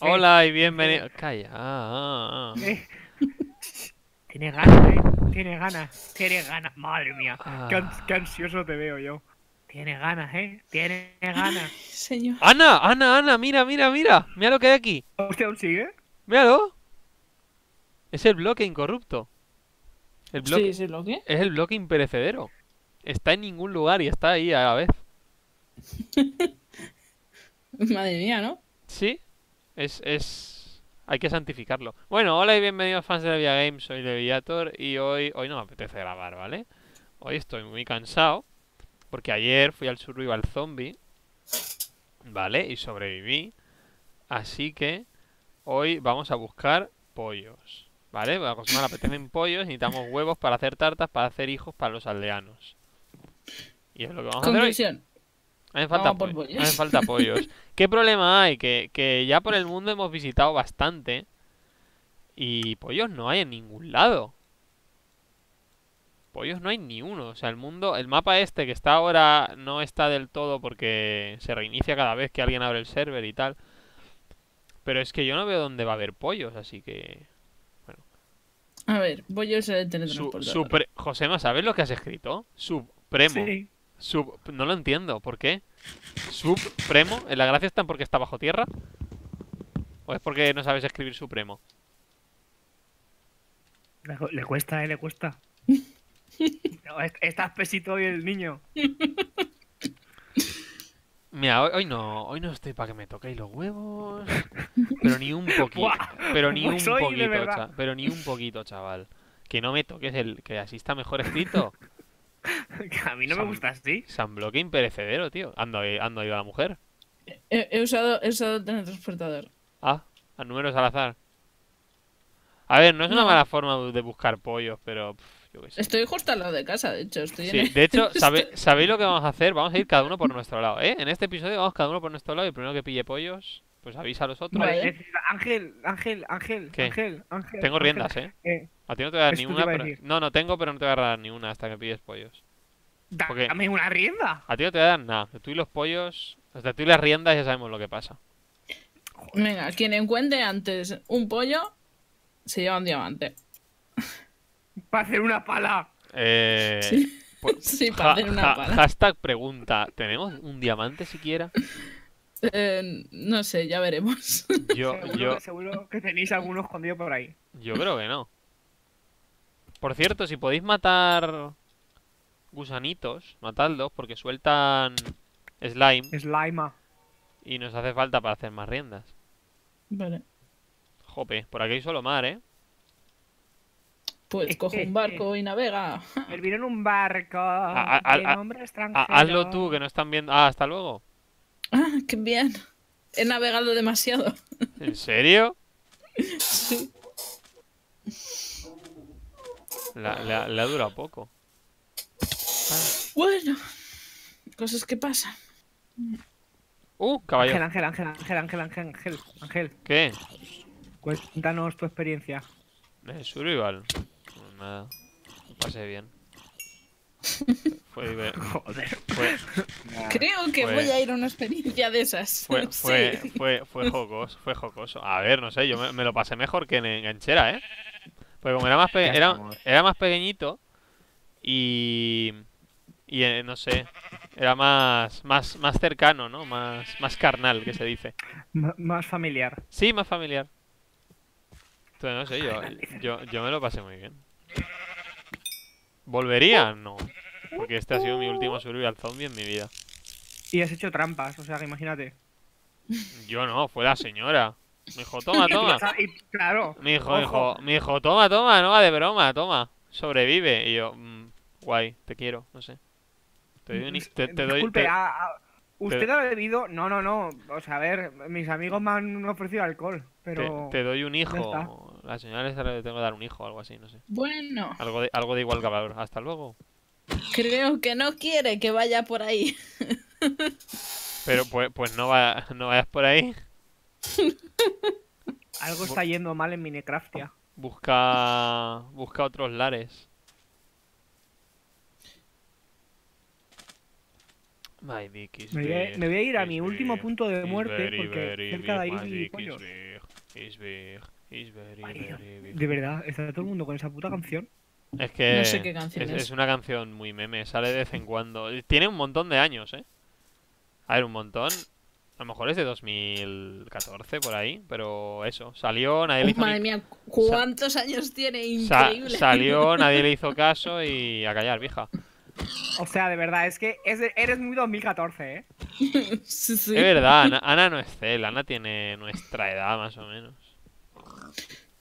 Hola y bienvenido. Calla. ah, ah, ah. Tiene ganas, eh. Tiene ganas. Tiene ganas. Madre mía. Qué, ans- Ah. qué ansioso te veo yo. Tiene ganas, eh. Tiene ganas. Señor. Ana, Ana, Ana, mira, mira, mira. Mira lo que hay aquí. ¿Usted aún sigue? Míralo. Es el bloque incorrupto. El bloque Sí, es el bloque imperecedero. Está en ningún lugar y está ahí a la vez. Madre mía, ¿no? Sí, es, es... Hay que santificarlo. Bueno, hola y bienvenidos fans de la Via Games, soy Leviator y hoy, hoy no me apetece grabar, ¿vale? Hoy estoy muy cansado porque ayer fui al Survival Zombie, ¿vale? Y sobreviví. Así que hoy vamos a buscar pollos, ¿vale? Porque a me apetecen pollos, necesitamos huevos para hacer tartas, para hacer hijos para los aldeanos. Y es lo que vamos a hacer. Me falta pollos. falta pollos. ¿Qué problema hay? Que, que ya por el mundo hemos visitado bastante y pollos no hay en ningún lado. Pollos no hay ni uno. O sea, el mundo, el mapa este que está ahora no está del todo porque se reinicia cada vez que alguien abre el server y tal. Pero es que yo no veo dónde va a haber pollos, así que... A ver, usar el Su, teletransportador. supre- Josema, ¿sabes lo que has escrito? Supremo. Sí. Sub... No lo entiendo, ¿por qué? Supremo. ¿En la gracia está en porque está bajo tierra? ¿O es porque no sabes escribir Supremo? Le, cu- le cuesta, eh, le cuesta. No, es- está espesito hoy el niño. Mira, hoy, hoy no, hoy no estoy para que me toquéis los huevos. Pero ni un poquito. Pero ni un pues de poquito, pero ni un poquito, chaval. Que no me toques el. Que así está mejor escrito. A mí no me gusta así. San bloque imperecedero, tío. Ando ahí, ando ahí a la mujer. He, he usado, he usado el teletransportador. Ah, a números al azar. A ver, no es una No. mala forma de buscar pollos, pero. pf, yo qué sé. Estoy justo al lado de casa, de hecho. Estoy Sí, de hecho, ¿sabe- ¿sabéis lo que vamos a hacer? Vamos a ir cada uno por nuestro lado, ¿eh? En este episodio vamos cada uno por nuestro lado y el primero que pille pollos, pues avisa a los otros. Vale. Ángel, Ángel, Ángel, ¿Qué? Ángel, Ángel. Tengo Ángel. riendas, ¿eh? Eh, A ti no te voy a dar ni una, pero... No, no tengo, pero no te voy a dar ni una hasta que pilles pollos. Porque- dame una rienda. A ti no te voy a dar nada. Tú y los pollos... Hasta tú y las riendas ya sabemos lo que pasa. Venga, quien encuentre antes un pollo, se lleva un diamante. Para hacer una pala. Eh... Sí. pues, Sí, para ja- hacer una pala. hashtag pregunta. ¿Tenemos un diamante siquiera? Eh, no sé, ya veremos. Yo, seguro, yo, que- seguro que tenéis alguno escondido por ahí. yo creo que no. Por cierto, si podéis matar gusanitos, matadlos porque sueltan slime Slima. y nos hace falta para hacer más riendas. vale. Jope, por aquí hay solo mar, ¿eh? Pues coge un barco y navega. En un barco. a- a- de a- nombre Ha- extranjero. hazlo tú, que no están viendo. Ah, hasta luego. Ah, qué bien. He navegado demasiado. ¿En serio? Sí. La- durado poco. Bueno, cosas que pasan. Uh, Ángel, caballo. Ángel, Ángel, Ángel, Ángel, Ángel, Ángel, Ángel. ¿Qué? Cuéntanos tu experiencia. ¿De survival? Pues nada. Pasé bien. Fue, Joder. fue, Creo que Fue- voy a ir a una experiencia de esas. fue, Sí. fue, fue, fue jocoso, fue jocoso. A ver, no sé, yo me, me lo pasé mejor que en Enganchera, ¿eh? Porque como era más, pe- era, era más pequeñito y... Y eh, no sé, era más, más, más cercano, ¿no? Más, más carnal, que se dice. M- más familiar. Sí, más familiar. Entonces, no sé, yo, yo, yo me lo pasé muy bien. ¿Volvería? No. Porque este ha sido mi último survival zombie en mi vida. Y has hecho trampas, o sea, que imagínate. Yo no, fue la señora. Me dijo, toma, toma. Y, claro. Me dijo, dijo, me dijo, toma, toma, no va de broma, toma. Sobrevive. Y yo, "Mm, guay, te quiero, no sé. Te doy un... hi- Te, te doy... Disculpe, te- a- a- ¿usted ha bebido? No, no, no. O sea, a ver, mis amigos me han ofrecido alcohol, pero... te doy un hijo. La señora le tengo que dar un hijo o algo así, no sé. Bueno, Algo de, algo de igual valor. Hasta luego. creo que no quiere que vaya por ahí. Pero pues, pues no, va, no vayas por ahí. Algo está yendo mal en Minecraftia. Busca. Busca otros lares. My dick is Me voy a- big, me voy a ir a mi último punto de muerte, very, porque very cerca de ahí very, very. De verdad, está todo el mundo con esa puta canción. Es que No sé qué canción es, es. es una canción muy meme, sale de vez en cuando. Tiene un montón de años, ¿eh? A ver, un montón. A lo mejor es de 2014 por ahí, pero eso, salió, nadie le hizo, Madre ni- mía, ¿cuántos años tiene? sa- Increíble. salió, nadie le hizo caso y a callar, vieja. O sea, de verdad, es que es de- eres muy 2014, ¿eh? Sí, sí. Es verdad, Ana, Ana no es Cel, Ana tiene nuestra edad más o menos.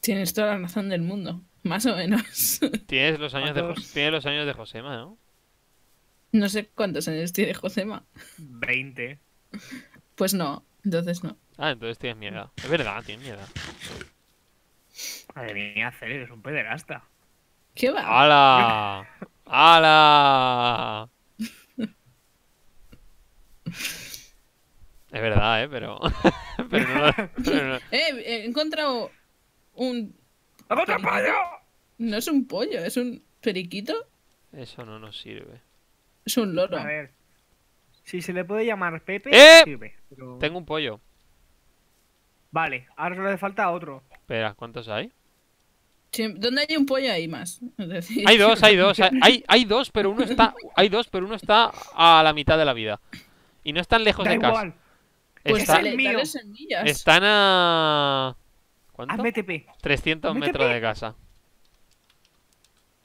Tienes toda la razón del mundo. Más o menos. Tienes los años de, tienes los años de Josema, ¿no? No sé cuántos años tiene Josema. 20. Pues no, entonces no. Ah, entonces tienes mi edad. Es verdad, tienes mi edad. Madre mía, Cel, eres un pederasta. ¿Qué va? ¡Hala! ¡Hala! Es verdad, ¿eh? Pero... pero no, lo- pero no- Eh, he encontrado un... ¡Otro pollo! No es un pollo, es un periquito. Eso no nos sirve. Es un loro. A ver. Si se le puede llamar Pepe, ¡Eh! sirve. pero- Tengo un pollo. Vale, ahora solo le falta otro. Espera, ¿cuántos hay? ¿Dónde hay un pollo hay más? Decir, Hay dos, hay dos, hay, hay, hay dos, pero uno está... Hay dos, pero uno está a la mitad de la vida. Y no están lejos Da de casa. igual, Pues Está- dale, dale semillas. están a... ¿Cuánto? hazme TP. 300 Métete. metros de casa.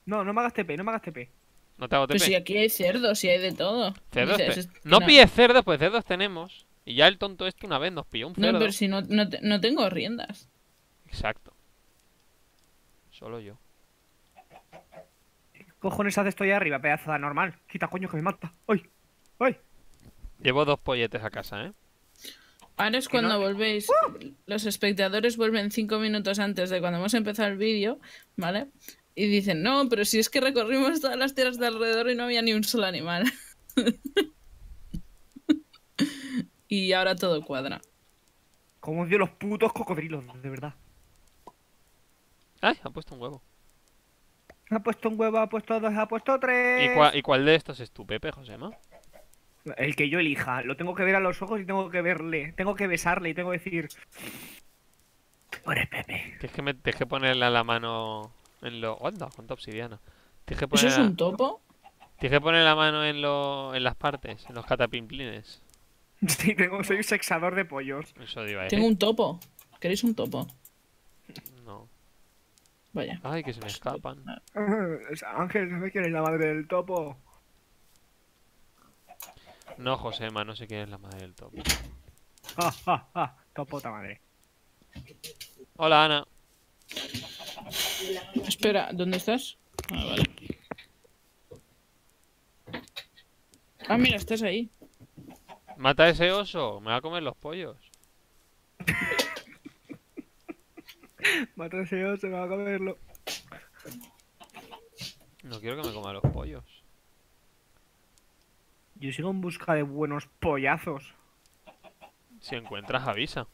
No, no me hagas TP, no me hagas TP. No te hago Pues TP. si aquí hay cerdos, si hay de todo. Cerdos Dices, te- es- No pilles cerdos, pues cerdos tenemos. Y ya el tonto este una vez nos pilló un cerdo. No, pero si no, no, te- no tengo riendas. Exacto. Solo yo. ¿Qué cojones haces esto ahí arriba, pedazo de normal? Quita coño que me mata. ¡Ay! ¡Ay! Llevo dos polletes a casa, ¿eh? Ahora es cuando no- volvéis. Los espectadores vuelven cinco minutos antes de cuando hemos empezado el vídeo, ¿vale? Y dicen, no, pero si es que recorrimos todas las tierras de alrededor y no había ni un solo animal. y ahora todo cuadra. Como odio los putos cocodrilos, de verdad. Ay, ha puesto un huevo. Ha puesto un huevo, ha puesto dos, ha puesto tres. ¿Y, cua- y cuál de estos es tu Pepe, Josema? El que yo elija. Lo tengo que ver a los ojos y tengo que verle. Tengo que besarle y tengo que decir. Eres Pepe. Tienes que, tienes que ponerle la mano en lo... ¡Onda! ¿Cuánta obsidiana? Tienes que ¿Eso es un topo? tienes que poner la mano en, lo... en las partes, en los catapimplines. Sí, tengo, soy un sexador de pollos. Eso a decir. Tengo un topo. ¿Queréis un topo? No. Vaya. Ay, que se me escapan. Ángel, ¿sabes quién es la madre del topo? No, Josema, no sé quién es la madre del topo. Ja, ja, ja. Topota madre. Hola, Ana. Espera, ¿dónde estás? Ah, vale. Ah, mira, estás ahí. Mata a ese oso, me va a comer los pollos. Mata ese oso, me va a comerlo. No quiero que me coma los pollos. Yo sigo en busca de buenos pollazos. Si encuentras, avisa.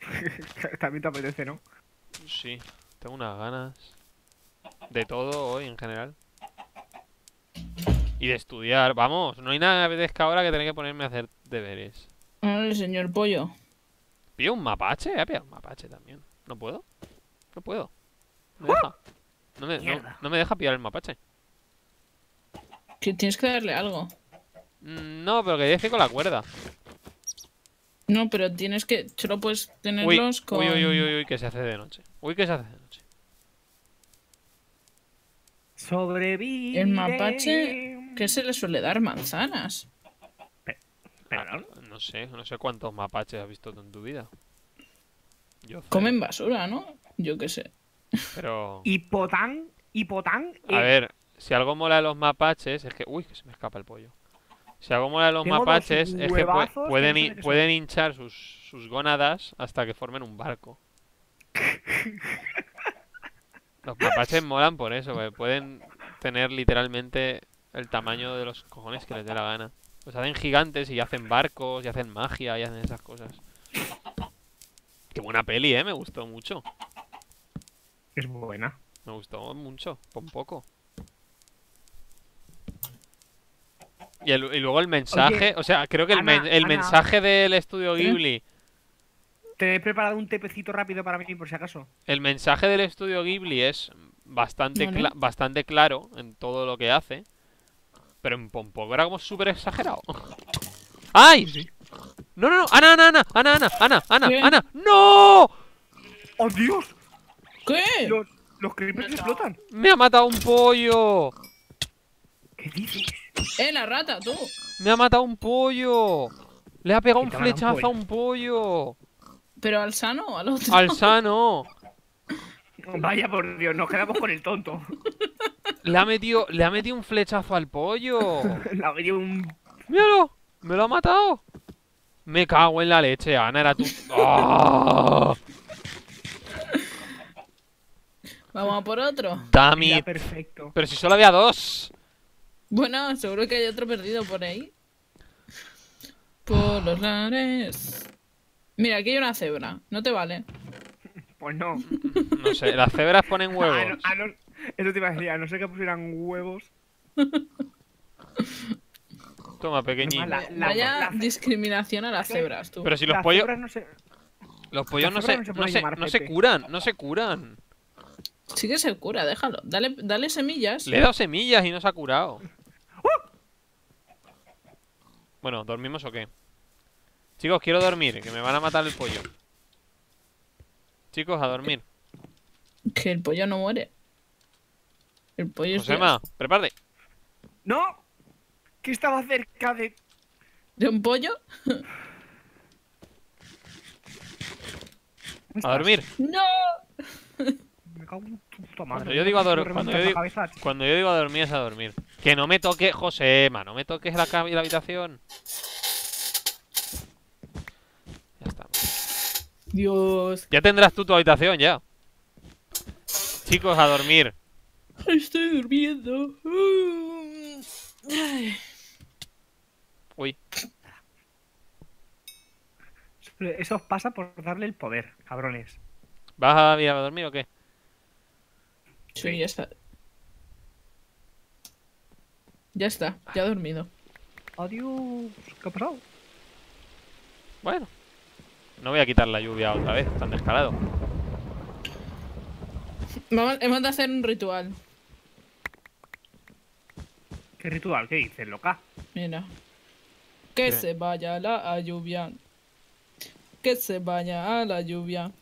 También te apetece, ¿no? Sí, tengo unas ganas. De todo hoy en general. Y de estudiar. Vamos, no hay nada que me apetezca ahora que tener que ponerme a hacer deberes. Vale, señor pollo. ¿Pillo un mapache? Voy a pillar un mapache también. ¿No puedo? No puedo. No me deja. No me, no- no me deja pillar el mapache. Que tienes que darle algo. Mm, No, pero que dice con la cuerda. No, pero tienes que. Solo puedes Uy, tenerlos con. uy, uy, uy, uy, uy, que se hace de noche. Uy, que se hace de noche. Sobrevive. El mapache, ¿Qué se le suele dar? Manzanas. ¿Perdón? Ah, No sé, no sé cuántos mapaches has visto tú en tu vida. Yo Comen basura, ¿no? Yo qué sé. Pero... Hipotán. Hipotán. A eh, ver, si algo mola de los mapaches es que... Uy, que se me escapa el pollo. Si algo mola de los Tengo mapaches es que pueden, pueden hinchar sus, sus gónadas hasta que formen un barco. Los mapaches molan por eso, porque pueden tener literalmente el tamaño de los cojones que les dé la gana. Los hacen gigantes y hacen barcos y hacen magia y hacen esas cosas. Qué buena peli, eh, me gustó mucho. Es buena. Me gustó mucho, por un poco. Y, el- y luego el mensaje, o sea, creo que el, Ana, men- el Ana. mensaje del estudio ¿Qué? Ghibli, Te he preparado un tepecito rápido para mí, por si acaso. el mensaje del estudio Ghibli es bastante, Vale. cla- bastante claro en todo lo que hace, pero en Pompoco era como súper exagerado. ¡Ay! No, no, no, Ana, Ana, Ana, Ana, Ana, Ana, Ana, ¿Qué? Ana, ¡no! ¡Oh, Dios! ¿Qué? Los, los creepers explotan. Me ha matado un pollo. ¿Qué dices? Eh, la rata, tú. Me ha matado un pollo. Le ha pegado un flechazo a un pollo. ¿Pero al sano o al otro? Al sano. Vaya por Dios, nos quedamos con el tonto. Le ha metido, le ha metido un flechazo al pollo. Le ha metido un. ¡Míralo! ¡Me lo ha matado! Me cago en la leche, Ana, era tú. ¡Ah! Vamos a por otro. It. perfecto. Pero si solo había dos. Bueno, seguro que hay otro perdido por ahí. Por los lares. Mira, aquí hay una cebra. No te vale. Pues no. No sé, las cebras ponen no, huevos. no- Eso te iba a decir, a no ser que pusieran huevos. Toma, pequeñín. La- la- Vaya la- discriminación a las cebras, tú. Pero si los pollos, no se- los pollos no se, se no se, llamar no se Pepe. curan, no se curan. Sí que se cura, déjalo. Dale, dale semillas. Le he dado semillas y no se ha curado. Bueno, ¿dormimos o qué? Chicos, quiero dormir, que me van a matar el pollo. Chicos, a dormir. Que el pollo no muere. El pollo es Josema, prepárate. ¡No! Que estaba cerca de. de un pollo. A dormir. ¡No! Me cago en tu puta madre. Cuando yo digo a dormir, cuando yo digo, cabeza, tío. cuando yo digo a dormir es a dormir. Que no me toque, Josema, no me toques la, cama y la habitación. Ya está. Dios. Ya tendrás tú tu habitación, ya. Chicos, a dormir. Estoy durmiendo. Uy, Eso os pasa por darle el poder, cabrones. ¿vas a ir a dormir o qué? Sí, ya está. Ya está, ya he dormido. Adiós. ¿Qué ha pasado? Bueno. No voy a quitar la lluvia otra vez, tan descarado. Vamos, hemos de hacer un ritual. ¿Qué ritual? ¿Qué dices, loca? Mira. Que ¿Qué? se vaya la lluvia. Que se vaya a la lluvia.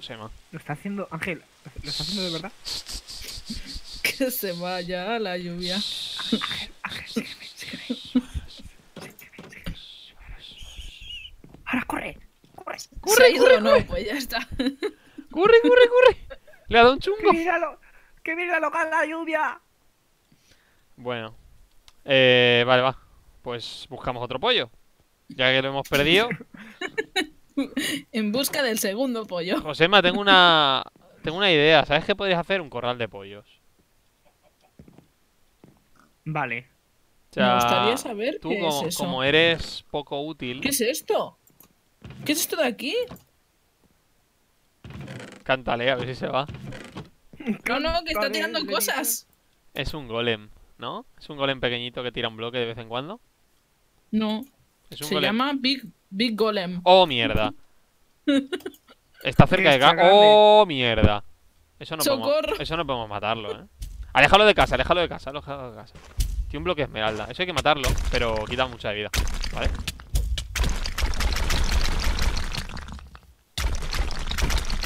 Josema. Lo está haciendo. Ángel, ¿lo está haciendo de verdad? Que se vaya la lluvia. ¡Ahora corre! ¡Corre! ¿Se ha ido o no? Pues ya está. ¡Corre, corre, corre! Le ha dado un ¡Que chungo. que viene la loca la lluvia! Bueno. Eh, vale, va. Pues buscamos otro pollo. Ya que lo hemos perdido. En busca del segundo pollo. Josema, tengo una. Tengo una idea. ¿Sabes qué podrías hacer? Un corral de pollos. Vale. O sea, Me gustaría saber tú qué como, es eso. como eres poco útil, ¿Qué es esto? ¿Qué es esto de aquí? cántale a ver si se va. No, no, que está tirando cosas. Es un golem, ¿no? Es un golem pequeñito que tira un bloque de vez en cuando. No, Es un se golem. llama Big, Big Golem. ¡Oh, mierda! Está cerca de grande. ¡Oh, mierda! Eso no, podemos, eso no podemos matarlo, ¿eh? Aléjalo de casa, aléjalo de casa, aléjalo de casa. Tiene un bloque de esmeralda. Eso hay que matarlo, pero quita mucha de vida. ¿Vale?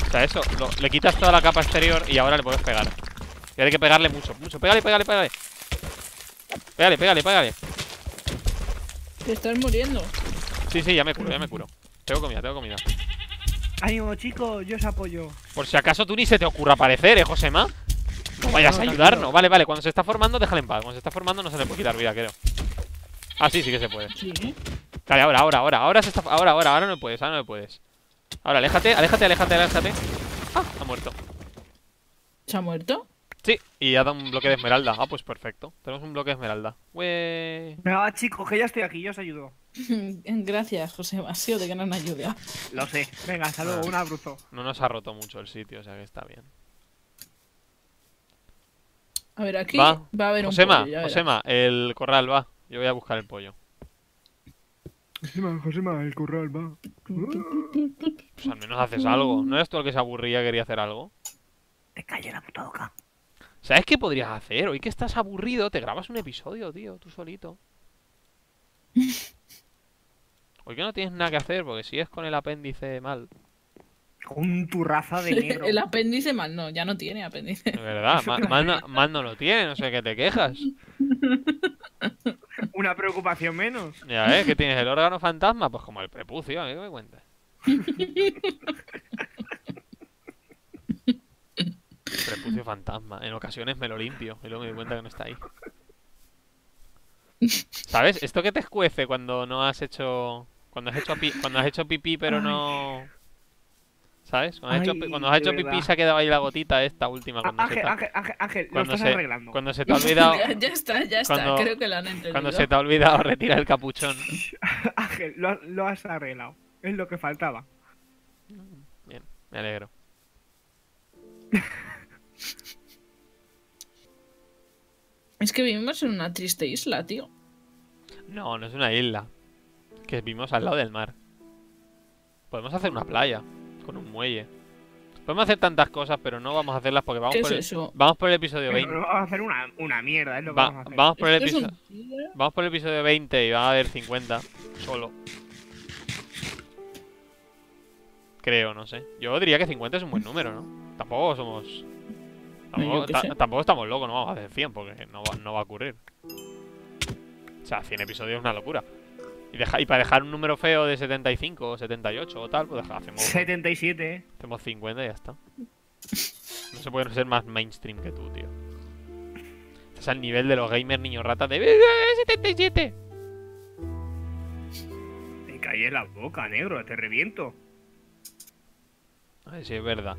O sea, eso, lo- le quitas toda la capa exterior y ahora le puedes pegar. Y ahora hay que pegarle mucho, mucho. Pégale, pégale, pégale. Pégale, pégale, pégale. Te estás muriendo. Sí, sí, ya me curo, ya me curo. Tengo comida, tengo comida. Ánimo, chicos, yo os apoyo. Por si acaso tú ni se te ocurra aparecer, ¿eh, Josema? No vayas a No, ayudarnos. tranquilo. Vale, vale, cuando se está formando, déjale en paz. Cuando se está formando no se le puede quitar vida, creo. Ah, sí, sí que se puede. Sí. Vale, ahora, ahora, ahora. Ahora se está. Ahora, ahora, ahora no puedes, ahora no puedes. Ahora, aléjate, aléjate, aléjate, aléjate. Ah, ha muerto. ¿Se ha muerto? Sí, y ha dado un bloque de esmeralda. Ah, pues perfecto. Tenemos un bloque de esmeralda. Wey. Chicos, que ya estoy aquí, yo os ayudo. Gracias, José. Ha sido de gran ayuda. Lo sé. Venga, hasta luego, Ah. un abrazo. No nos ha roto mucho el sitio, o sea que está bien. A ver, aquí Va. va, a haber un Josema, pollo, ya verás. Josema, el corral va. Yo voy a buscar el pollo. Josema, Josema, el corral va. Pues al menos haces algo. ¿No eres tú el que se aburría y quería hacer algo? Te calle la puta boca. ¿Sabes qué podrías hacer? Hoy que estás aburrido, te grabas un episodio, tío, tú solito. Hoy que no tienes nada que hacer, porque sigues con el apéndice mal. Con tu raza de negro. El apéndice mal, no, ya no tiene apéndice. De verdad, ma- mal, no, mal no lo tiene, no sé qué te quejas. Una preocupación menos. Ya ves, que tienes el órgano fantasma, pues como el prepucio, ¿a mí qué me cuentas? Fantasma. En ocasiones me lo limpio y luego me doy cuenta que no está ahí. ¿Sabes? Esto que te escuece cuando no has hecho. Cuando has hecho, pi- cuando has hecho pipí, pero no. ¿Sabes? Cuando has hecho, cuando has pipí verdad. se ha quedado ahí la gotita esta última. Cuando se Ángel, ha- Ángel, Ángel, Ángel, lo estás se, arreglando. cuando se te ha olvidado. ya, ya está, ya está. Cuando- Creo que lo han entendido. Cuando se te ha olvidado retirar el capuchón. Ángel, lo, lo has arreglado. Es lo que faltaba. Bien, me alegro. Es que vivimos en una triste isla, tío. No, no es una isla. Que vivimos al lado del mar. Podemos hacer una playa con un muelle. Podemos hacer tantas cosas, pero no vamos a hacerlas porque vamos ¿Qué por es el, eso? vamos por el episodio Pero 20. vamos a hacer una, una mierda, es lo que Va- vamos a hacer. vamos por el ¿Esto es episodio un vamos por el episodio 20 y va a haber 50 solo. Creo, no sé. Yo diría que 50 es un buen número, ¿no? Tampoco somos tampoco, tampoco estamos locos, no vamos a hacer 100 porque no va, no va a ocurrir. O sea, 100 episodios es una locura. Y, deja- y para dejar un número feo de 75 o 78 o tal, pues deja- hacemos, 77, ¿eh? hacemos 50 y ya está. No se puede ser más mainstream que tú, tío. Estás al nivel de los gamers niños ratas de "Eh, 77. Te calle la boca, negro, te reviento. A ver si es verdad.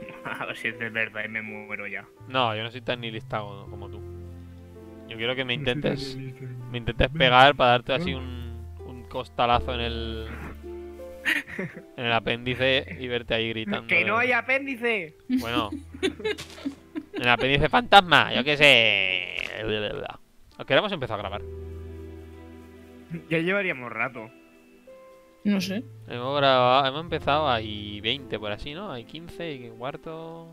A ver si es de verdad y me muero ya. No, yo no soy tan nihilista como tú. Yo quiero que me intentes me intentes pegar para darte así un, un costalazo en el en el apéndice y verte ahí gritando. ¡Que no hay apéndice! Bueno. En el apéndice fantasma, yo qué sé. ¿A qué hora hemos empezado a grabar? Ya llevaríamos rato. No sé. Hemos grabado, hemos empezado ahí 20 por así, ¿no? Hay 15 y cuarto.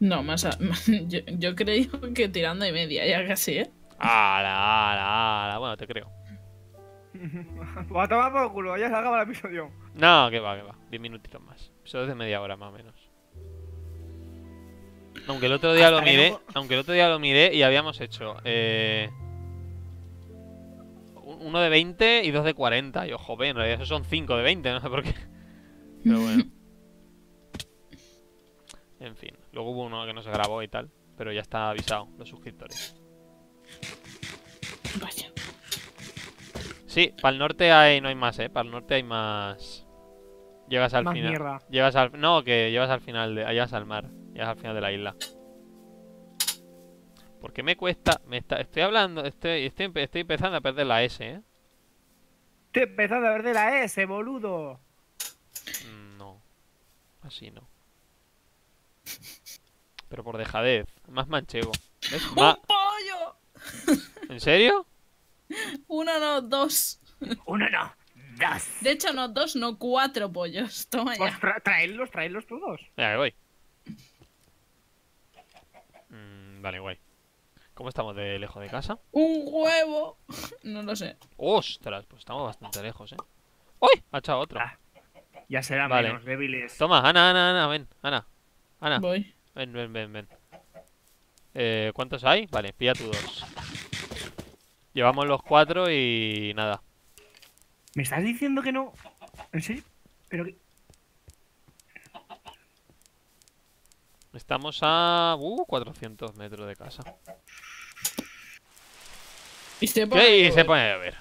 No, más. a- yo, yo creí que tirando y media, ya casi, ¿eh? ¡Hala, hala, hala! Bueno, te creo. Va a tomar por culo, ya se acaba el episodio. No, que va, que va. 10 minutitos más. Eso es de media hora más o menos. Aunque el otro día lo Hasta miré, no- aunque el otro día lo miré y habíamos hecho eh, uno de 20 y dos de 40. Y ojo, en realidad esos son 5 de 20, no sé por qué. Pero bueno. En fin, luego hubo uno que no se grabó y tal, pero ya está avisado los suscriptores. Vaya. Sí, para el norte hay no hay más, eh, para el norte hay más. Llegas al Más final. mierda. Llegas al no, que llegas al final de llegas al mar, llegas al final de la isla. ¿Por qué me cuesta? Me está, estoy hablando, estoy, estoy, empe- estoy empezando a perder la S, ¿eh? Estoy empezando a ver de la S, boludo. Mm, No. Así no. Pero por dejadez, más manchego. ¿Ves? Ma- ¡Un pollo! ¿En serio? Uno, no, dos. Uno no, dos. De hecho, no dos, no cuatro pollos. Toma Pues ya. tra- traedlos, traedlos todos. Venga, que voy. Mm, vale, guay. ¿Cómo estamos de lejos de casa? Un huevo. No lo sé. ¡Ostras! Pues estamos bastante lejos, ¿eh? ¡Uy! Ha echado otro. Ah. Ya serán Vale. menos débiles. Toma, Ana, Ana, Ana, ven. Ana. Ana, Voy. ven, ven, ven, ven. Eh, ¿Cuántos hay? Vale, pilla tú dos. Llevamos los cuatro y nada. ¿Me estás diciendo que no? ¿En serio? Pero que... Estamos a... Uh, 400 metros de casa. Y se pone Y a se llover. pone a llover.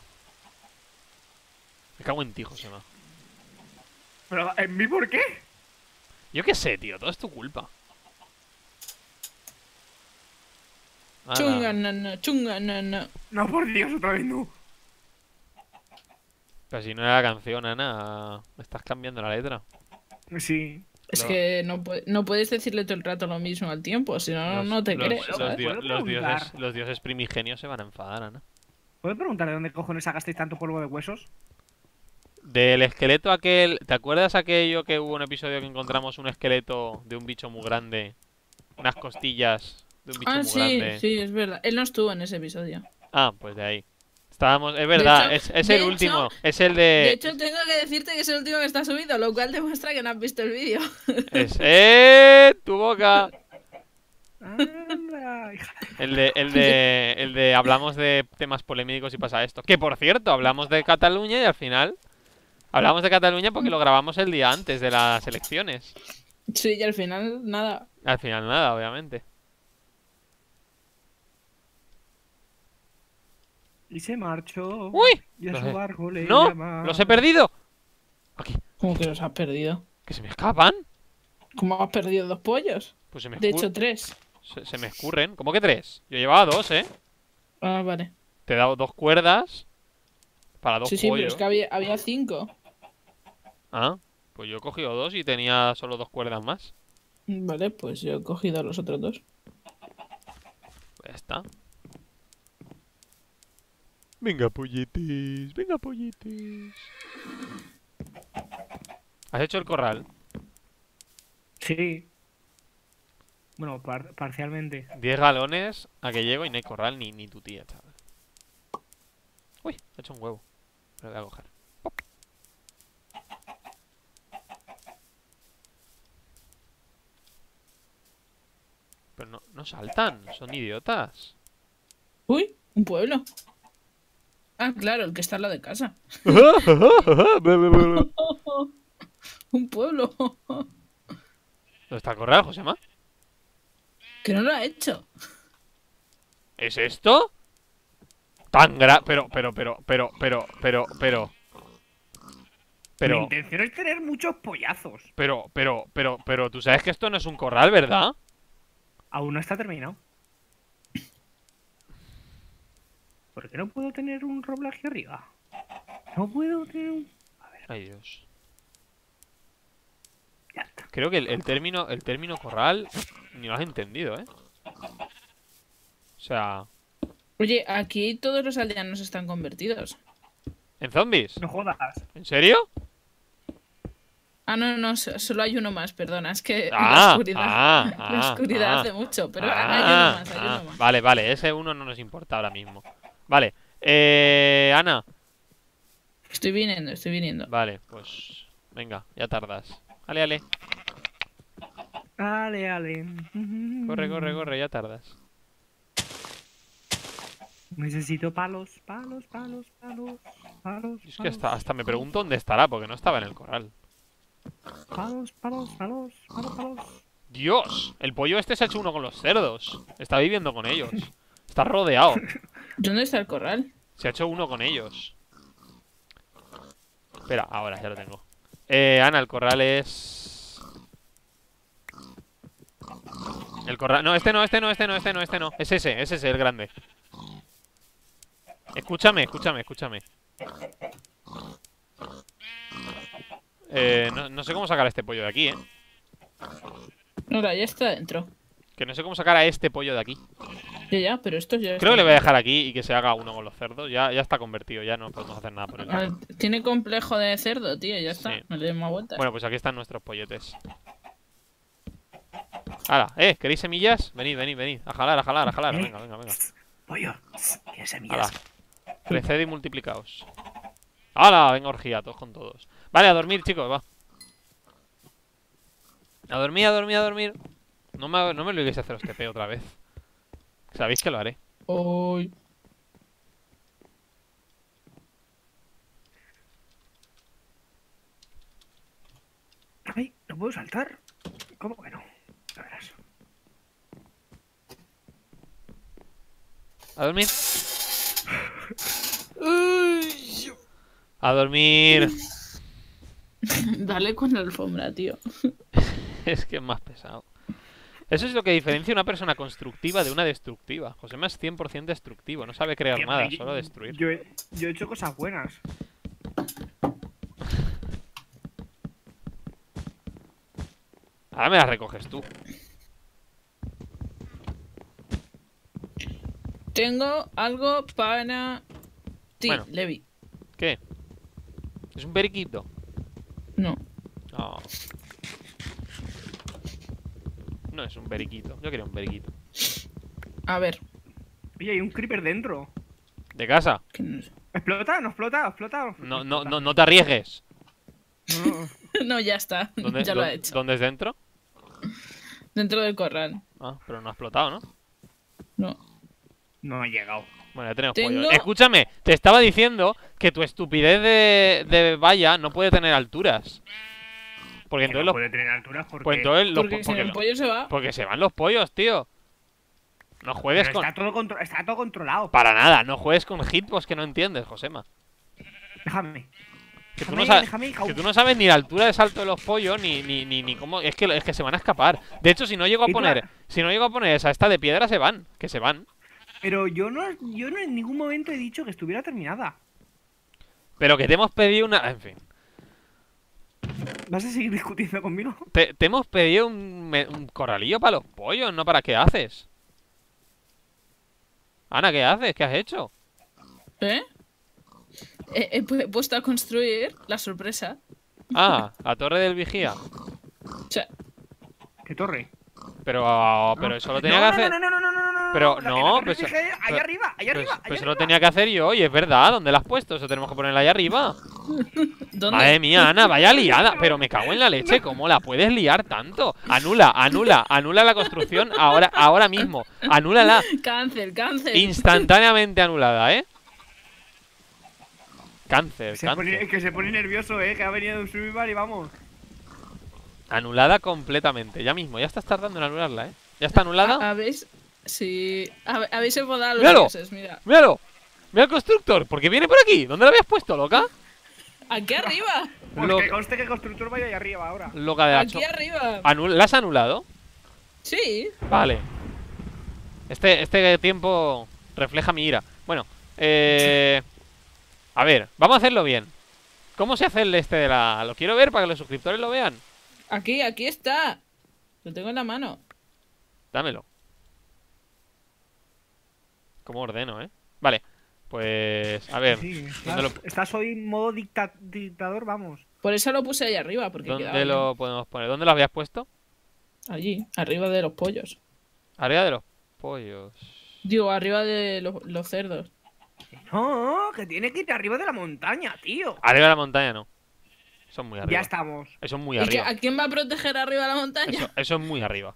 Me cago en ti, Josema. ¿Pero en mí por qué? Yo qué sé, tío. Todo es tu culpa. Ana. Chunga, nana, chunga, nana. No, por Dios, otra vez no. Pero si no era la canción, Ana. Me estás cambiando la letra. Sí. Es que no, pu- no puedes decirle todo el rato lo mismo al tiempo, si no, no te los- cree. Los, ¿sabes? dio- ¿Puedo los dioses, los dioses primigenios se van a enfadar, Ana. ¿Puedo preguntar de dónde cojones sacasteis tanto polvo de huesos? Del esqueleto aquel. ¿Te acuerdas aquello que hubo un episodio que encontramos un esqueleto de un bicho muy grande? Unas costillas de un bicho Ah, muy sí, grande. sí, es verdad. Él no estuvo en ese episodio. Ah, pues de ahí. Estábamos. Es verdad, hecho- es, es el hecho- último. Es el De de. hecho, tengo que decirte que es el último que está subido, lo cual demuestra que no has visto el vídeo. Es. ¡Eh! Tu boca. El de, el de, el de hablamos de temas polémicos y pasa esto. Que por cierto, hablamos de Cataluña y al final hablamos de Cataluña porque lo grabamos el día antes de las elecciones. Sí, y al final, nada. Al final nada, obviamente. Y se marchó. ¡Uy! Y a Los su he- barco le ¡No! llama- ¡Los he perdido! Aquí. ¿Cómo que los has perdido? ¿Que se me escapan? ¿Cómo has perdido dos pollos? Pues se me, De escur- hecho, tres. se, se me escurren. ¿Cómo que tres? Yo llevaba dos, ¿eh? Ah, vale. Te he dado dos cuerdas para dos Sí, sí, pero es que había, había cinco. Ah, pues yo he cogido dos y tenía solo dos cuerdas más. Vale, pues yo he cogido los otros dos. Pues ya está. Venga, polletes. Venga, polletes. ¿Has hecho el corral? Sí. Bueno, par- parcialmente. 10 galones a que llego y no hay corral ni, ni tu tía, chaval. Uy, he hecho un huevo. Me lo voy a coger. Pop. Pero no, no saltan, son idiotas. Uy, un pueblo. Ah, claro, el que está al lado de casa. un pueblo. ¿Dónde está el corral, Josema? que no lo ha hecho. ¿Es esto? Tan gra... Pero, pero, pero, pero, pero, pero, pero... Mi Pero, intención es tener muchos pollazos. pero, pero, pero, pero, tú sabes que esto no es un corral, ¿verdad? Aún no está terminado. ¿Por qué no puedo tener un roble aquí arriba? No puedo tener un... Ay, Dios. Ya está. Creo que el, el término, el término corral ni lo has entendido, ¿eh? O sea, Oye, aquí todos los aldeanos están convertidos. ¿en zombies? No jodas. ¿En serio? Ah, no, no, so- solo hay uno más, perdona. Es que la Ah, oscuridad, ah, la ah, oscuridad ah. hace mucho, pero Ah, hay uno más, hay uno más. Vale, vale, ese uno no nos importa ahora mismo. Vale, eh, Ana, Estoy viniendo, estoy viniendo. vale, pues venga, ya tardas. Ale, ale, Ale, ale. corre, corre, corre, ya tardas. Necesito palos, palos, palos, palos, palos. Es que hasta, hasta me pregunto dónde estará, porque no estaba en el corral. Palos, palos, palos, palos, palos. Dios, el pollo este se ha hecho uno con los cerdos. Está viviendo con ellos. Está rodeado. ¿Dónde está el corral? Se ha hecho uno con ellos. Espera, ahora ya lo tengo. Eh, Ana, el corral es. El corral. No, este no, este no, este no, este no, este no. Es ese, es ese, el grande. Escúchame, escúchame, escúchame. Eh, no, no sé cómo sacar a este pollo de aquí, eh. Ahora, ya está dentro. Que no sé cómo sacar a este pollo de aquí. Ya, ya, pero esto ya Creo que le voy a dejar aquí y que se haga uno con los cerdos. Ya, ya está convertido, ya no podemos hacer nada por él. Tiene complejo de cerdo, tío, ya está. Sí. No le demos vueltas. Bueno, pues aquí están nuestros polletes. Hala, eh, ¿queréis semillas? Venid, venid, venid. A jalar, a jalar, a jalar. ¿Eh? Venga, venga, venga. Pollo, ¿quieres Hala. semillas? Creced y multiplicaos. ¡Hala! Venga, orgía, todos con todos. Vale, a dormir, chicos, va. A dormir, a dormir, a dormir. No me, no me obliguéis a haceros TP otra vez. Sabéis que lo haré. Uy. Ay, ¿no puedo saltar? ¿Cómo que no? Ya verás. A dormir. A dormir. Dale con la alfombra, tío. Es que es más pesado. Eso es lo que diferencia una persona constructiva de una destructiva. José es 100% destructivo, no sabe crear Tío, nada, yo- solo destruir. Yo he, yo he hecho cosas buenas. Ahora me las recoges tú. Tengo algo para ti, Bueno. Levi. ¿Qué? Es un periquito. No. No. No es un periquito. Yo quería un periquito. A ver. Oye, hay un creeper dentro. ¿De casa? que no, sé. ¿Explota? ¿No explota? ¿Explota? No, no, no, no te arriesgues. no. No, ya está. ¿Dónde, ya lo ha hecho. ¿Dónde es dentro? Dentro del corral. Ah, pero no ha explotado, ¿no? No. No ha llegado. Bueno, ya tenemos Tengo- pollo. Escúchame, te estaba diciendo que tu estupidez de, de valla no puede tener alturas. Porque Que entonces no los, puede tener alturas porque... pues entonces los Porque po- si porque el lo- pollo se va. porque se van los pollos, tío. No juegues Pero con... está, todo contro- está todo controlado. Para nada, no juegues con hitbox que no entiendes, Josema. Déjame. Que tú, Déjame, no sabes, déjame, que tú no sabes ni la altura de salto de los pollos, ni, ni, ni, ni cómo... Es que, es que se van a escapar. De hecho, si no llego a poner... la- Si no llego a poner esa esta de piedra, se van. Que se van. Pero yo no, yo no en ningún momento he dicho que estuviera terminada. Pero que te hemos pedido una... En fin. ¿Vas a seguir discutiendo conmigo? Te, te hemos pedido un, corralillo para los pollos, no para qué haces. Ana, ¿qué haces? ¿Qué has hecho? ¿Eh? He, he pu- puesto a construir la sorpresa. Ah, la torre del vigía. O sea, ¿Qué torre? Pero, ah, pero eso lo tenía no, que hacer. No, no, no, no, no, Pero no, pues- dije, ahí pero- arriba, ahí Pues, arriba, pues ahí eso lo tenía que hacer yo, y es verdad. ¿Dónde la has puesto? Eso tenemos que ponerla ahí arriba. ¿dónde? Madre mía, Ana, vaya liada. Pero me cago en la leche. ¿Cómo la puedes liar tanto? Anula, anula, anula la construcción ahora, ahora mismo. Anúlala. Cáncer, cáncer. Instantáneamente anulada, ¿eh? Cáncer, Se pone- que se pone nervioso, eh, que ha venido de un survival y vamos. Anulada completamente. Ya mismo, ya estás tardando en anularla, ¿eh? ¿Ya está anulada? ¿Habéis? Sí. enfadado a los Míralo. dioses, mira. ¡Míralo! ¡Mira el constructor! Porque viene por aquí. ¿Dónde lo habías puesto, loca? Aquí arriba. Pues Lo- que conste que el constructor vaya ahí arriba ahora. Loca de hacho. Aquí arriba. Anul- ¿La has anulado? Sí. Vale. Este, este tiempo refleja mi ira. Bueno, eh... A ver, vamos a hacerlo bien. ¿Cómo se hace el este de la...? Lo quiero ver para que los suscriptores lo vean. Aquí, aquí está. Lo tengo en la mano. Dámelo. ¿Cómo ordeno, eh? Vale, pues... A ver, Sí, ¿dónde estás, lo, estás hoy en modo dicta- dictador, vamos. Por eso lo puse ahí arriba, porque quedaba ¿dónde bien. lo podemos poner? ¿Dónde lo habías puesto? Allí, arriba de los pollos. Arriba de los pollos. Digo, arriba de los, los cerdos. No, que tiene que ir arriba de la montaña, tío. Arriba de la montaña no. Eso es muy arriba. Ya estamos. Eso es muy ¿Y qué- arriba. a quién va a proteger arriba de la montaña? Eso, eso es muy arriba.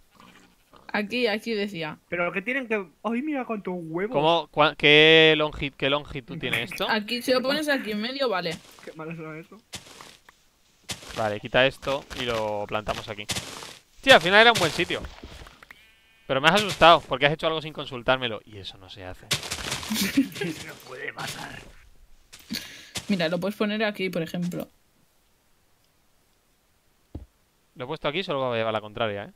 Aquí, aquí decía. Pero lo que tienen que. ¡Ay, mira cuántos huevos! ¿Cómo, cua- qué, longi- ¿Qué longitud tiene esto? Aquí, si lo pones aquí en medio, vale. Qué malo eso. Vale, quita esto y lo plantamos aquí. Sí, al final era un buen sitio. Pero me has asustado porque has hecho algo sin consultármelo. Y eso no se hace. No puede pasar. Mira, lo puedes poner aquí, por ejemplo. Lo he puesto aquí, solo va a llevar la contraria, ¿eh?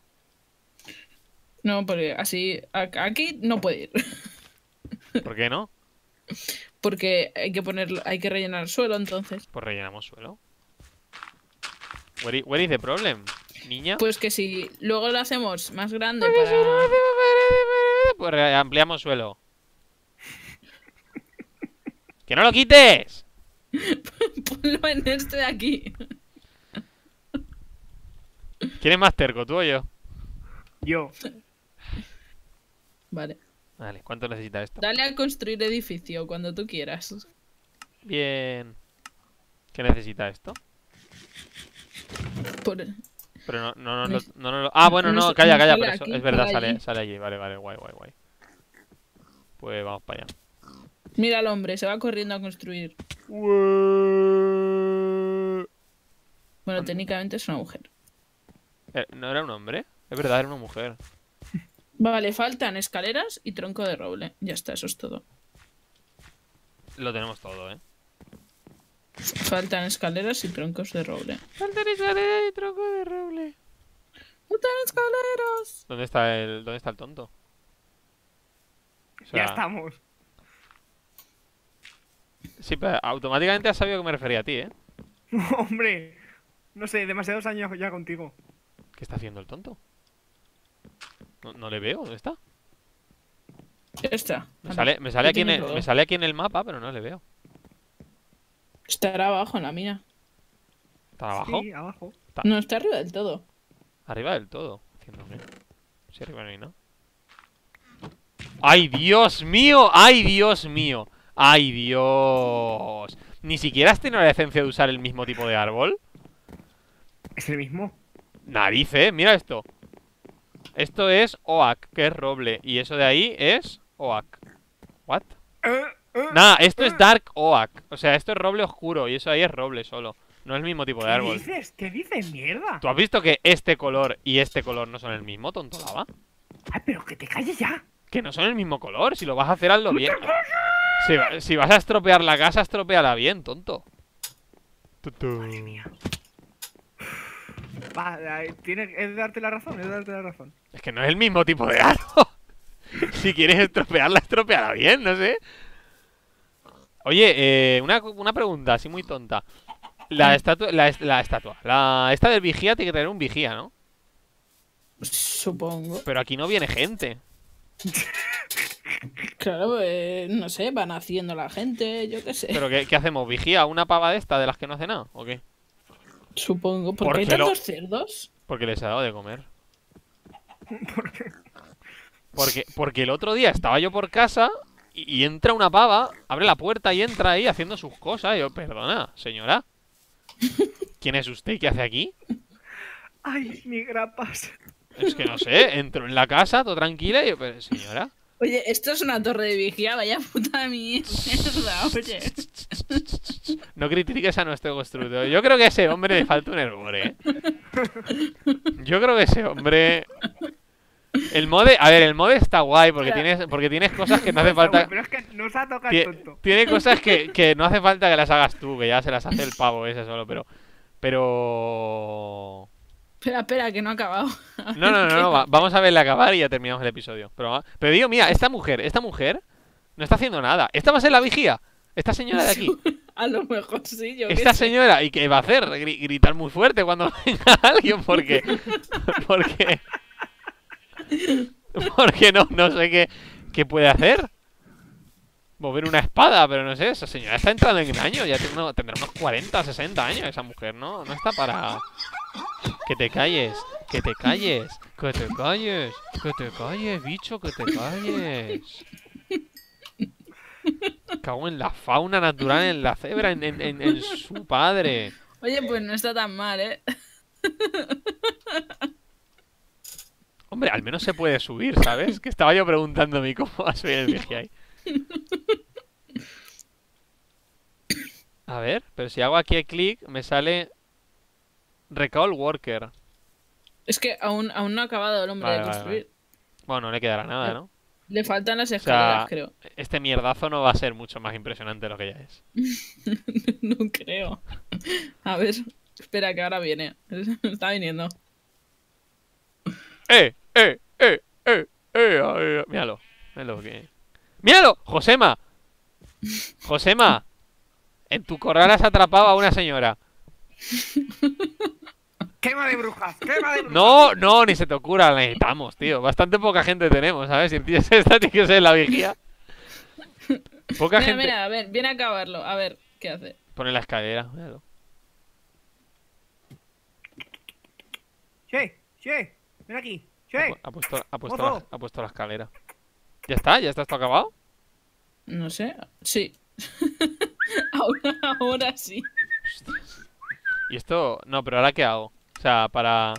No, porque así. Aquí no puede ir. ¿Por qué no? Porque hay que ponerlo, hay que rellenar el suelo entonces. Pues rellenamos suelo. Where i- where is the problem? Niña. Pues que si luego lo hacemos más grande para. Pues ampliamos suelo. ¡Que no lo quites! Ponlo en este de aquí. ¿Quién es más terco, tú o yo? Yo. Vale. Vale, ¿cuánto necesita esto? Dale a construir edificio cuando tú quieras. Bien. ¿Qué necesita esto? Por- Pero no, no, no, no, no, no Ah, bueno, no calla, calla, pero eso es verdad, sale sale, allí. sale allí. Vale, vale, guay, guay, guay. Pues vamos para allá. Mira al hombre, se va corriendo a construir. Bueno, técnicamente es una mujer. Eh, ¿No era un hombre? Es verdad, era una mujer. Vale, faltan escaleras y tronco de roble. Ya está, eso es todo. Lo tenemos todo, ¿eh? Faltan escaleras y troncos de roble. Faltan escaleras y tronco de roble. ¡Faltan escaleras! ¿Dónde está el, dónde está el tonto? O sea, Ya estamos. Sí, pero automáticamente has sabido que me refería a ti, ¿eh? Hombre. No sé, demasiados años ya contigo. ¿Qué está haciendo el tonto? No, no le veo, ¿dónde está? Está. Me sale, me, sale aquí en el, todo. me sale aquí en el mapa, pero no le veo. Estará abajo en la mina. ¿Está abajo? Sí, abajo. No, está arriba del todo. Arriba del todo. Haciendo qué? Si arriba no hay nada. ¡Ay, Dios mío! ¡Ay, Dios mío! ¡Ay, Dios! ¿Ni siquiera has tenido la decencia de usar el mismo tipo de árbol? ¿Es el mismo? Narices, mira esto. Esto es Oak, que es roble. Y eso de ahí es Oak. ¿What? Nada, esto es Dark Oak. O sea, esto es roble oscuro y eso ahí es roble solo. No es el mismo tipo de ¿Qué árbol. dices? ¿Qué dices, mierda? ¿Tú has visto que este color y este color no son el mismo, tonto lava? Ay, pero que te calles ya. Que no son el mismo color. Si lo vas a hacer, hazlo bien. Si, si vas a estropear la casa, estropéala bien, tonto. Madre mía. Va, tiene, es de darte la razón, es de darte la razón. Es que no es el mismo tipo de árbol. si quieres estropearla, estropeala bien, no sé. Oye, eh, una, una pregunta así muy tonta. La estatua, la, est- la estatua, la esta del vigía tiene que tener un vigía, ¿no? Supongo. Pero aquí no viene gente. Claro, eh, no sé, van haciendo la gente, yo qué sé. ¿Pero qué, qué hacemos? ¿Vigía una pava de esta de las que no hace nada? ¿O qué? Supongo. ¿Por ¿Por qué hay lo- tantos cerdos? Porque les ha dado de comer. ¿Por qué? Porque, porque el otro día estaba yo por casa y, y entra una pava, abre la puerta y entra ahí haciendo sus cosas. Y yo, perdona, señora. ¿Quién es usted y qué hace aquí? Ay, mi grapas. Es que no sé, entro en la casa, todo tranquila y yo, pero señora. Oye, esto es una torre de vigía, vaya puta mierda, oye. No critiques a nuestro constructor. Yo creo que a ese hombre le falta un error, ¿eh? Yo creo que ese hombre... El mode... A ver, el mode está guay porque tienes, porque tienes cosas que no hace falta... Pero es que nos ha tocado tonto. Tiene cosas que, que no hace falta que las hagas tú, que ya se las hace el pavo ese solo, pero... Pero... Espera, espera, que no ha acabado. No, no, no, no, va- vamos a verle acabar y ya terminamos el episodio. Pero, va- pero digo, mira, esta mujer, esta mujer no está haciendo nada. Esta va a ser la vigía. Esta señora de aquí. A lo mejor sí, yo Esta señora, ¿y qué va a hacer? Gri- gritar muy fuerte cuando venga alguien, porque. Porque. Porque no, no sé qué, qué puede hacer. Mover una espada, pero no sé, esa señora está entrando en años, ya tiene tendrá unos 40, 60 años esa mujer, ¿no? No está para... Que te calles, que te calles, que te calles, que te calles, bicho, que te calles. Cago en la fauna natural, en la cebra, en, en- en- en su padre. Oye, pues no está tan mal, ¿eh? Hombre, al menos se puede subir, ¿sabes? Que estaba yo preguntándome cómo va a subir el ahí. A ver, pero si hago aquí clic, me sale Recall Worker. Es que aún, aún no ha acabado el hombre Vale, de vale, construir. Bueno, no le quedará nada, ¿no? Le faltan las O escaleras, sea, creo. este mierdazo no va a ser mucho más impresionante de lo que ya es. no creo. A ver, espera que ahora viene. Está viniendo. ¡Eh! ¡Eh! ¡Eh! ¡Eh! ¡Eh! ay, Míralo. Míralo que... ¡Míralo! ¡Josema! ¡Josema! En tu corral has atrapado a una señora. Quema de brujas, quema de brujas. No, no, ni se te ocurra, la necesitamos, tío. Bastante poca gente tenemos, ¿sabes? Si tienes esta, tiene que ser la vigía. Poca Mira, gente. mira, a ver, viene a acabarlo. A ver, ¿qué hace? Pone la escalera, míralo. Che, che, ven aquí. Ha, Che. pu- ha puesto, ha, puesto la, ha puesto la escalera. ¿Ya está? ¿Ya está esto acabado? No sé. Sí. ahora, ahora sí. Y esto. No, pero ahora ¿qué hago? O sea, para.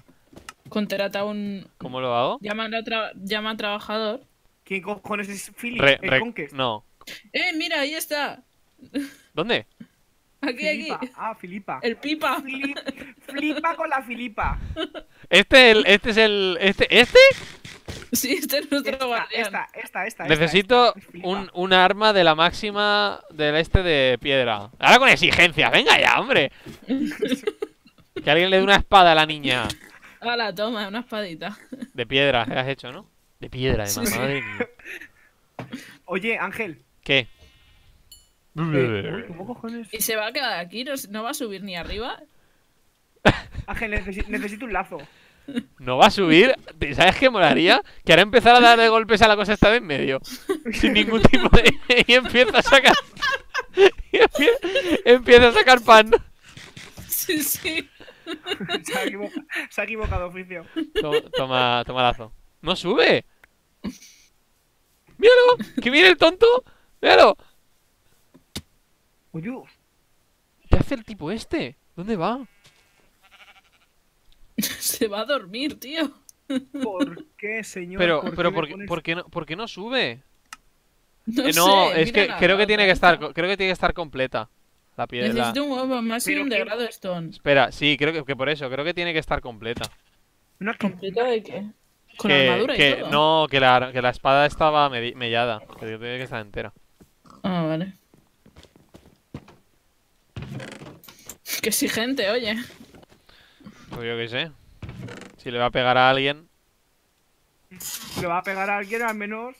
Contrata un. ¿Cómo lo hago? Llama a, tra- llama a trabajador. ¿Quién cojones es Philip? Re- el re- Conquest. no. ¡Eh, mira, ahí está! ¿Dónde? Aquí, aquí. Ah, Filipa. El pipa. Flipa con la Filipa. Este, el, este es el. ¿Este? ¿Este? Sí, este es nuestro Esta, guardián. esta, esta, esta. Necesito esta, un, un arma de la máxima del este de piedra. Ahora con exigencias, venga ya, hombre. Que alguien le dé una espada a la niña. Hala, toma, una espadita. De piedra, ¿qué has hecho, no? De piedra, además, Sí, sí. madre mía. Oye, Ángel. ¿Qué? uy, ¿Cómo cojones? Y se va a quedar aquí, no, no va a subir ni arriba. Ángel, necesi- necesito un lazo. No va a subir. ¿Sabes qué molaría? Que ahora empezara a darle golpes a la cosa esta de en medio. Sin ningún tipo de. Y empieza a sacar. Y empie- empieza a sacar pan. Sí, sí. Se ha, equivoca- se ha equivocado, oficio. To- Toma, toma lazo. ¡No sube! ¡Míralo! ¡Que viene el tonto! ¡Míralo! Oye, ¿Qué hace el tipo este? ¿Dónde va? Se va a dormir, tío. ¿por qué, señor? Pero, ¿Por pero qué ¿por qué, pones- por qué no, por qué no sube? No, Eh, no, sé, es que creo que la tiene que estar, creo que tiene que estar completa la piedra. Necesito un huevo más y Pero un de Gradstone. Espera, sí, creo que, que por eso, creo que tiene que estar completa. No, que- ¿Completa de qué? Con que, armadura y que- todo. No, que la, que la espada estaba mellada. Que tiene que estar entera. Ah, vale. Qué exigente, oye. Pues yo qué sé. Si le va a pegar a alguien. le va a pegar a alguien al menos.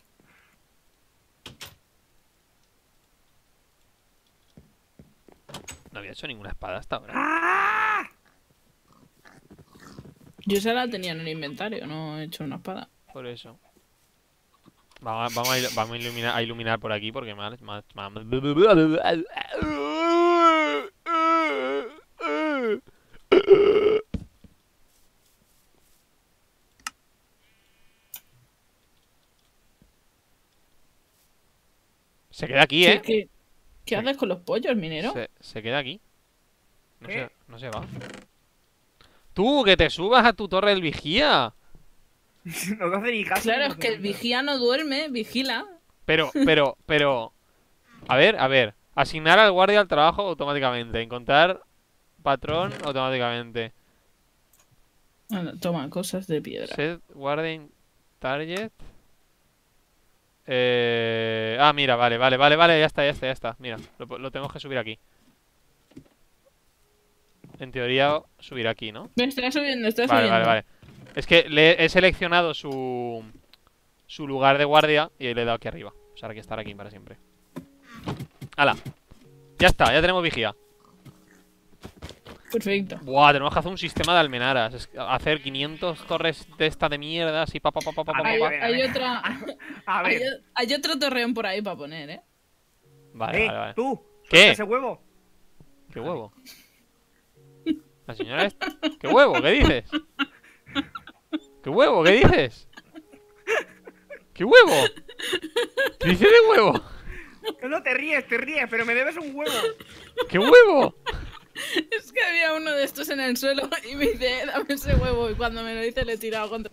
No había hecho ninguna espada hasta ahora. ¡Ah! Yo esa la tenía en el inventario, no he hecho una espada. Por eso. Vamos, a- vamos, a, il- vamos a iluminar, a iluminar por aquí porque mal- Se queda aquí, ¿Qué, ¿eh? Qué, haces con los pollos, minero? Se, se queda aquí. No se, ¿Qué? no se va. Tú, que te subas a tu torre del vigía. No te hace ni caso. Claro, no es que el vigía no duerme, vigila. Pero, pero, pero. A ver, a ver. Asignar al guardia al trabajo automáticamente. Encontrar patrón automáticamente. Toma, cosas de piedra. Set guardian target. Eh... Ah, mira, vale, vale, vale, vale, ya está, ya está, ya está. Mira, lo, lo tenemos que subir aquí. En teoría, subir aquí, ¿no? Me está subiendo, está Vale, subiendo. vale, vale. Es que le he seleccionado su su lugar de guardia y le he dado aquí arriba. O sea, hay que estar aquí para siempre. ¡Hala! Ya está, ya tenemos vigía. Perfecto. Buah, tenemos que hacer un sistema de almenaras. Es- hacer 500 torres de esta de mierda así pa pa pa pa pa, pa, A Hay, pa. ver, hay ver. otra. A Hay, ver, hay otro torreón por ahí para poner, ¿eh? Vale, eh, vale, vale. tú. ¿Qué? ese huevo. ¿Qué huevo? La señora esta. ¿Qué huevo? ¿Qué dices? ¿Qué huevo? ¿Qué dices? ¿Qué huevo? ¿Qué dices de huevo? No, no te ríes, te ríes, pero me debes un huevo. ¿Qué huevo? Es que había uno de estos en el suelo y me dice, dame ese huevo. Y cuando me lo dice, le he tirado contra,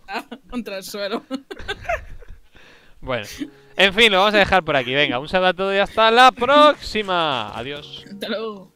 contra el suelo. Bueno, en fin, lo vamos a dejar por aquí. Venga, un saludo a todos y hasta la próxima. Adiós. Hasta luego.